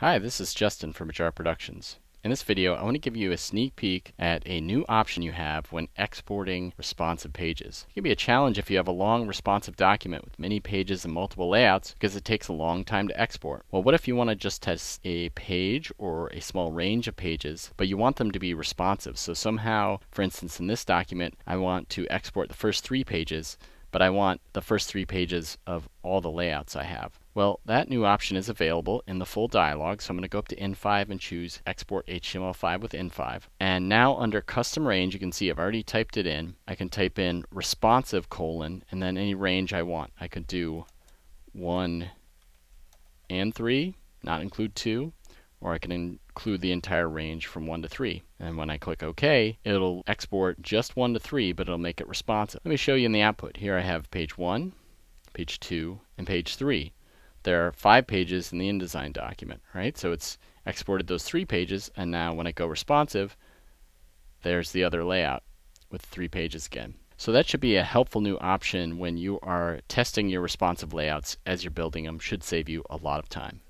Hi, this is Justin from Ajar Productions. In this video, I want to give you a sneak peek at a new option you have when exporting responsive pages. It can be a challenge if you have a long responsive document with many pages and multiple layouts because it takes a long time to export. Well, what if you want to just test a page or a small range of pages, but you want them to be responsive? So somehow, for instance, in this document, I want to export the first three pages, but I want the first three pages of all the layouts I have. Well, that new option is available in the full dialog, so I'm going to go up to in5 and choose Export HTML5 with in5. And now under Custom Range, you can see I've already typed it in. I can type in responsive colon and then any range I want. I could do 1 and 3, not include 2, or I can include the entire range from 1 to 3. And when I click OK, it'll export just 1 to 3, but it'll make it responsive. Let me show you in the output. Here I have page 1, page 2, and page 3 there are five pages in the InDesign document, right? So it's exported those three pages, and now when I go responsive, there's the other layout with three pages again. So that should be a helpful new option when you are testing your responsive layouts as you're building them. Should save you a lot of time.